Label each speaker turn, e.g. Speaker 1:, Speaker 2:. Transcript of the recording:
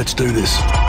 Speaker 1: Let's do this.